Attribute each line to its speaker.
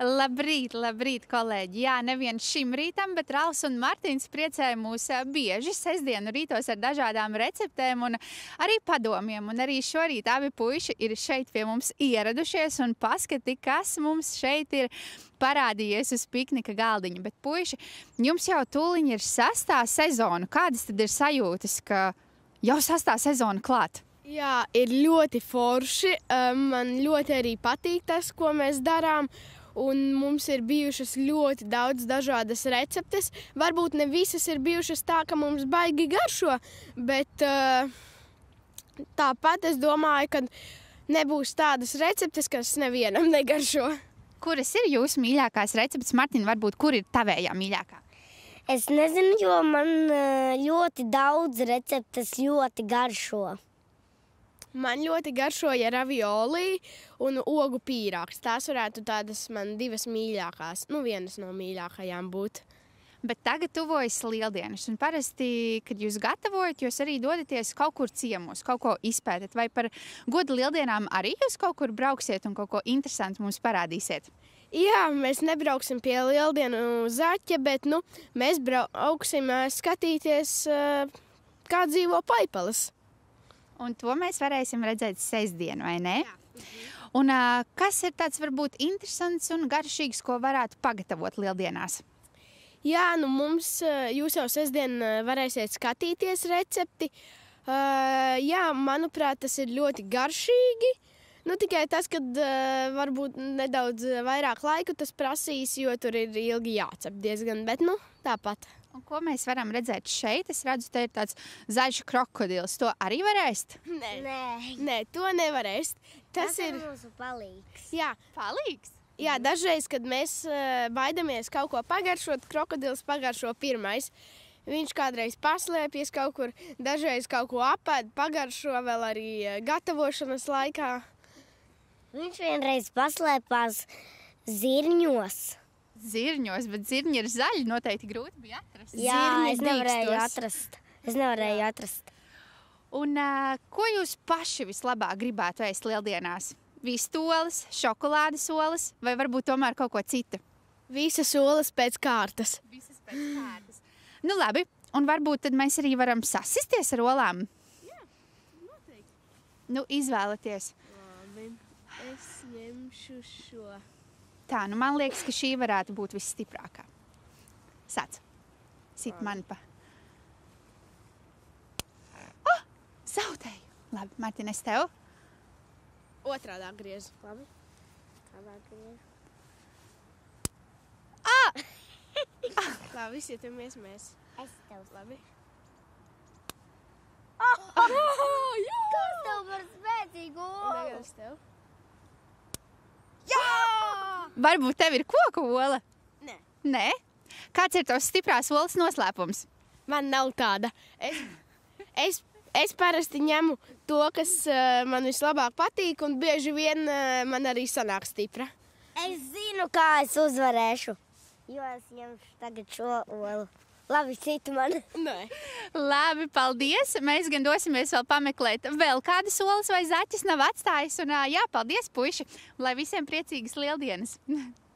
Speaker 1: Labrīt, labrīt, kolēģi! Jā, nevien šim rītam, bet Rāls un Martins priecēja mūs ā, bieži sestdienu rītos ar dažādām receptēm un arī padomiem. Un arī šorīt abi puiši ir šeit pie mums ieradušies un paskati, kas mums šeit ir parādījies uz piknika galdiņa. Bet, puiši, jums jau tūliņ ir sastā sezona. Kādas tad ir sajūtas, ka jau sastā sezona klāt?
Speaker 2: Jā, ir ļoti forši. Man ļoti arī patīk tas, ko mēs darām. Un mums ir bijušas ļoti daudz dažādas receptes. Varbūt ne visas ir bijušas tā, ka mums baigi garšo, bet uh, tāpat es domāju, ka nebūs tādas receptes, kas nevienam negaršo.
Speaker 1: Kuras ir jūsu mīļākās receptes, Martin? Varbūt kur ir tavējā mīļākā?
Speaker 3: Es nezinu, jo man eh, ļoti daudz receptes ļoti garšo.
Speaker 2: Man ļoti garšoja ravioli un ogu pīrāgs. Tās varētu tādas man divas mīļākās, nu vienas no mīļākajām būt.
Speaker 1: Bet tagad tuvojas lieldienas, un parasti, kad jūs gatavojat, jūs arī dodaties kaut kur ciemos, kaut ko izpētat, vai par godu lieldienām arī jūs kaut kur brauksiet un kaut ko interesantu mums parādīsiet.
Speaker 2: Jā, mēs nebrauksim pie lieldienu zaķa, bet nu, mēs brauksim skatīties, kā dzīvo paipalas.
Speaker 1: Un to mēs varēsim redzēt sestdien, vai ne? Un ā, kas ir tāds varbūt interesants un garšīgs, ko varētu pagatavot lieldienās?
Speaker 2: Jā, nu mums, jūs jau sestdien varēsiet skatīties recepti. Uh, jā, manuprāt, tas ir ļoti garšīgi. Nu, tikai tas, ka uh, varbūt nedaudz vairāk laika tas prasīs, jo tur ir ilgi jācep diezgan, bet nu, tāpat.
Speaker 1: Un ko mēs varam redzēt šeit? Es redzu, te ir tāds zaļš krokodils. To arī var ēst.
Speaker 2: Nē,
Speaker 3: Nē,
Speaker 2: Nē to nevar ēst. Tas, tas ir.
Speaker 3: mūsu palīgs.
Speaker 2: Jā,
Speaker 1: Palīgs!
Speaker 2: Jā, dažreiz, kad mēs uh, baidamies kaut ko pagaršot, krokodils pagaršo pirmais. Viņš kādreiz paslēpjas kaut kur, dažreiz kaut ko apēd, pagaršo vēl arī uh, gatavošanas laikā.
Speaker 3: Viņš vienreiz paslēpās zirņos.
Speaker 1: Zirņos, bet zirņi ir zaļi. Noteikti grūti bija atrast.
Speaker 3: Jā,
Speaker 2: Zirņi
Speaker 3: es nevarēju
Speaker 2: dīkstos.
Speaker 3: atrast. Es nevarēju atrast.
Speaker 1: Un uh, ko jūs paši vislabāk gribētu ēst lieldienās? Vistoles, šokolādes olas vai varbūt tomēr kaut ko citu?
Speaker 2: Visas solis pēc kārtas.
Speaker 1: Visas pēc kārtas. Nu, labi, un varbūt tad mēs arī varam sasisties ar olām. Jā,
Speaker 2: noteikti.
Speaker 1: Nu, izvēlieties.
Speaker 2: Labi, es ņemšu šo.
Speaker 1: Tā, nu man liekas, ka šī varētu būt visstiprākā. Sāc. Sit man pa. Oh, zaudēju. Labi, Martin, es tev.
Speaker 2: Otrādā griez.
Speaker 3: Labi. Kādā griež?
Speaker 2: Labi, iesietamies mēs.
Speaker 3: Es tev.
Speaker 2: Labi.
Speaker 3: Kas tev par spēcīgu?
Speaker 2: Tagad es tev.
Speaker 1: Varbūt tev ir koku ola?
Speaker 2: Nē.
Speaker 1: Nē? Kāds ir tavs stiprās olas noslēpums?
Speaker 2: Man nav tāda. Es, es, es parasti ņemu to, kas uh, man vislabāk patīk, un bieži vien uh, man arī sanāk stipra.
Speaker 3: Es zinu, kā es uzvarēšu. Jo es ņemšu tagad šo olu. Labi, citu man.
Speaker 2: Nē.
Speaker 1: Labi, paldies. Mēs gan dosimies vēl pameklēt vēl kādas olas vai zaķis nav atstājis. Un, jā, paldies, puiši. Lai visiem priecīgas lieldienas.